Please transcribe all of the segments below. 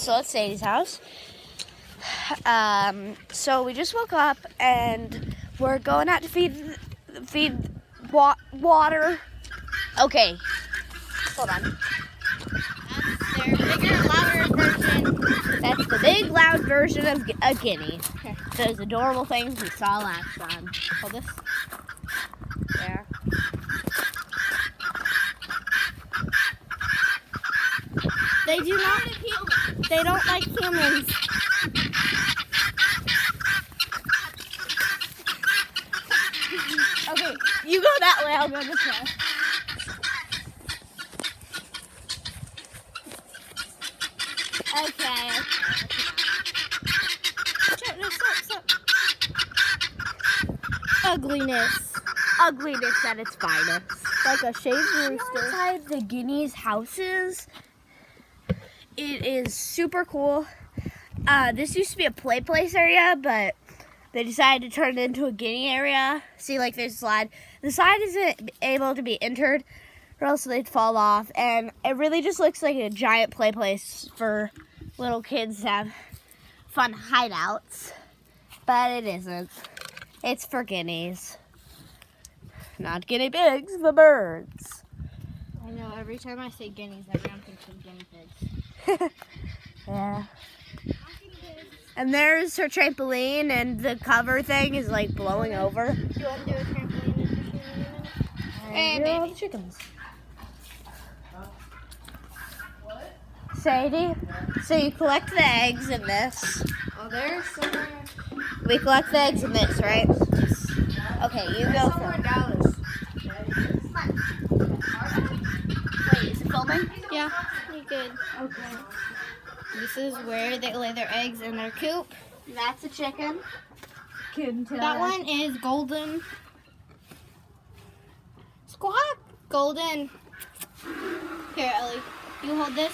still at Sadie's house. Um, so we just woke up and we're going out to feed feed wa- water. Okay, hold on. That's bigger, louder version. That's the big loud version of a guinea. Those adorable things we saw last time. Hold this. There. They do not. They don't like humans. Okay, you go that way. I'll go this way. Okay. Check this out. Stop. Ugliness. Ugliness at its finest. Like a shaved rooster. Inside the guineas' houses, it is super cool. Uh, this used to be a play place area, but they decided to turn it into a guinea area. See, like there's a slide. The slide isn't able to be entered, or else they'd fall off. And it really just looks like a giant play place for little kids to have fun hideouts. But it isn't. It's for guineas. Not guinea pigs, the birds. I know. Every time I say guineas, everyone thinks of guinea pigs. Yeah. And there's her trampoline, and the cover thing is like blowing over. Do you want to do a trampoline in a minute? Here are all the chickens. Sadie, so you collect the eggs in this. Oh, there's somewhere. We collect the eggs in this, right? Okay, you go first. Dallas. Wait, is it filming? Yeah, we good. Okay. This is where they lay their eggs in their coop. That's a chicken. Couldn't tell. That one is golden. Squawk! Golden. Here, Ellie. You hold this.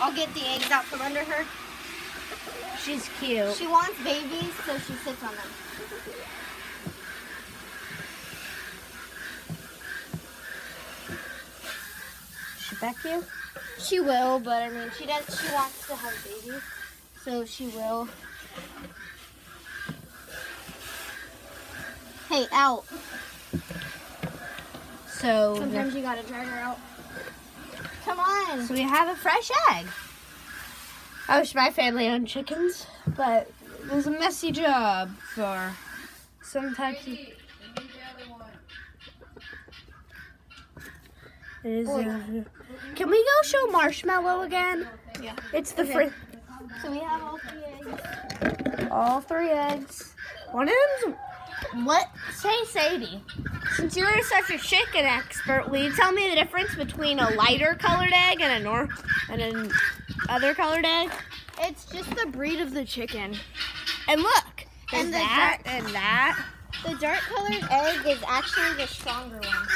I'll get the eggs out from under her. She's cute. She wants babies, so she sits on them. Back you? She will, but I mean, she does. She wants to have babies, so she will. Hey, out! So, Sometimes you gotta drag her out. Come on. so we have a fresh egg. I wish my family owned chickens, but it was a messy job for some types of. It is. uh, can we go show Marshmallow again? Yeah. It's the Okay. fr- So we have all three eggs. all three eggs. One of them's what? Say, Sadie. Since you're such a chicken expert, will you tell me the difference between a lighter colored egg and a nor and an other colored egg? It's just the breed of the chicken. And look, And the that and that. The dark colored egg is actually the stronger one.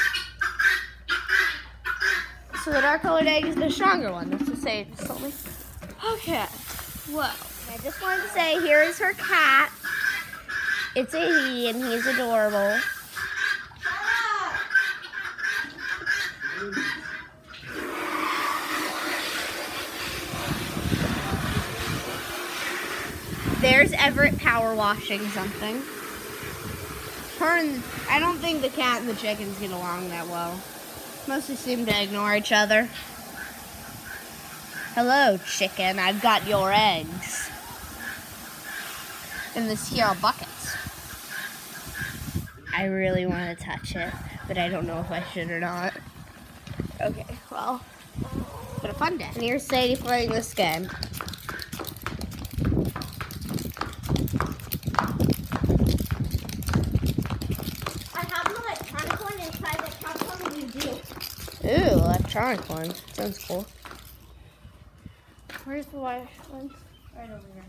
So the dark colored egg is the stronger one. That's say something. Okay. Well, I just wanted to say here is her cat. It's a he, and he's adorable. There's Everett power washing something. Her and I don't think the cat and the chickens get along that well. Mostly seem to ignore each other. Hello, chicken. I've got your eggs. In this here bucket. I really want to touch it, but I don't know if I should or not. Okay, well, what a fun day. And here's Sadie playing this game. I have an electronic one inside that counts on you do. Ooh, electronic one. Sounds cool. Where's the white one? Right over here.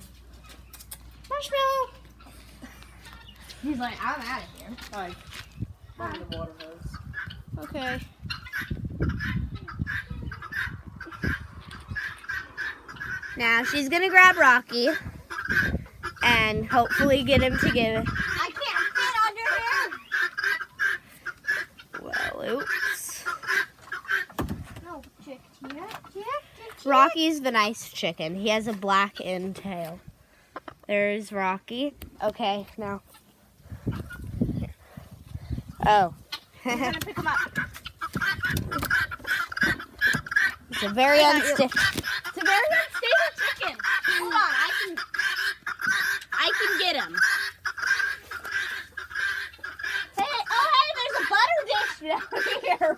Marshmallow. He's like, I'm out of here. Like, from the water hose. Okay. Now she's gonna grab Rocky and hopefully get him to give. I can't fit under here. Well, oops. No, chick. Here, here, chick. Rocky's the nice chicken. He has a black end tail. There's Rocky. Okay, now. Oh. I'm gonna pick him up. it's a very unstable. It's a very unstable chicken. Hold on, I can, I can get him. Hey, oh hey, there's a butter dish down here.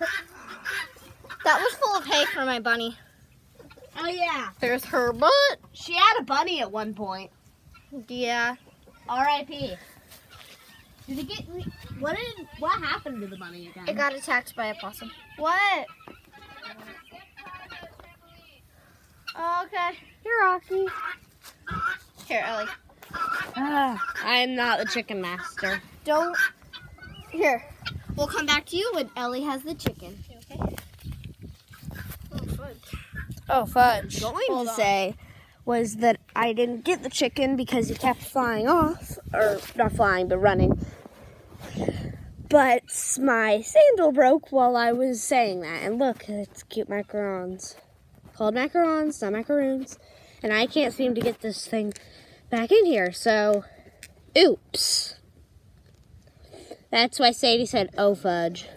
That was full of hay for my bunny. Oh yeah. There's her butt. She had a bunny at one point. Yeah. R.I.P. Did it get? What did? What happened to the bunny again? It got attacked by a possum. What? Okay. You're Rocky. Here, Ellie. Ah, I am not the chicken master. Don't. Here. We'll come back to you when Ellie has the chicken. Okay. Oh, fudge. Oh, fudge. What I was Going Hold to on. say was that I didn't get the chicken because he kept flying off, or not flying, but running. But my sandal broke while I was saying that, and look, it's cute macarons, called macarons, not macaroons, and I can't seem to get this thing back in here. So, oops. That's why Sadie said, "Oh fudge."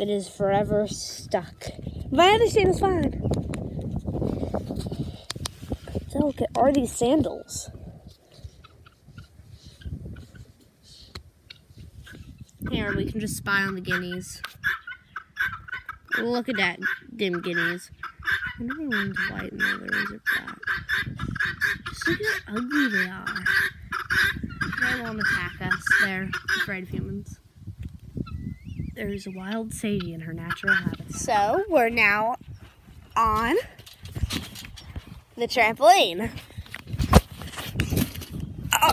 It is forever stuck. My other sandal's fine. Delicate are these sandals? Here, we can just spy on the guineas. Look at that, dim guineas. I wonder one's white and the other ones black. Look how ugly they are. They won't attack us. They're afraid of humans there's a wild Sadie in her natural habitat. So we're now on the trampoline. Oh,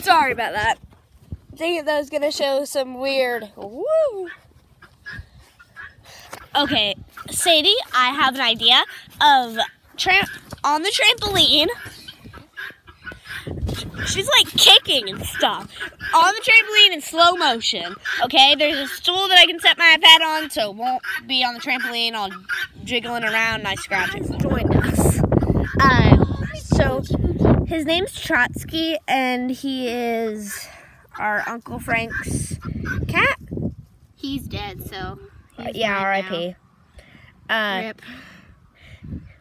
sorry about that. Dang it, that was gonna show some weird. Woo! Okay, Sadie, I have an idea of tramp on the trampoline. She's like kicking and stuff on the trampoline in slow motion. Okay, there's a stool that I can set my iPad on so it won't be on the trampoline all jiggling around and I scratch it. Join us. Uh, so his name's Trotsky and he is our Uncle Frank's cat. He's dead, so. he's yeah, R.I.P. Uh, Rip.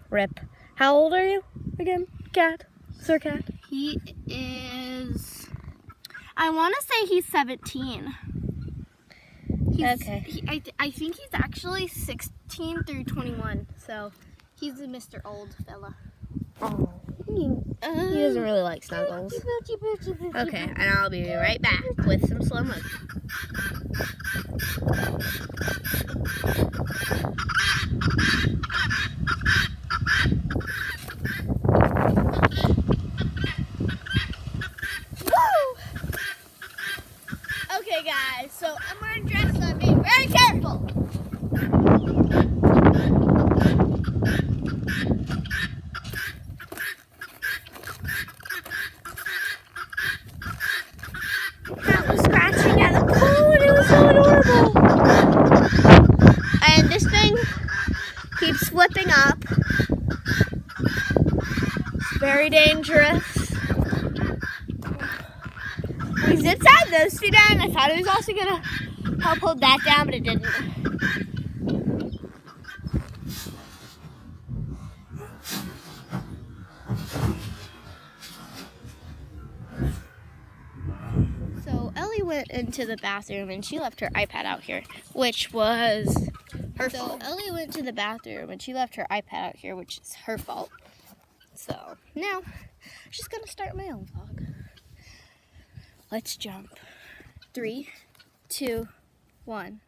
rip. How old are you again, cat? Sir cat. He is. I want to say he's 17. He's, Okay. He, I, th- I think he's actually 16 through 21. So he's a Mr. Old fella. Oh, he, he doesn't really like snuggles. Okay, and I'll be right back with some slow motion. Woo! Okay, guys, so I'm wearing a dress, so I'm being very careful. Cat was scratching at the cone. It was so adorable. And this thing keeps flipping up. It's very dangerous. He's inside those two down. I thought it was also gonna help hold that down, but it didn't. So Ellie went into the bathroom and she left her iPad out here, which was her so fault. Ellie went to the bathroom and she left her iPad out here, which is her fault. So now she's gonna start my own vlog. Let's jump. Three, two, one.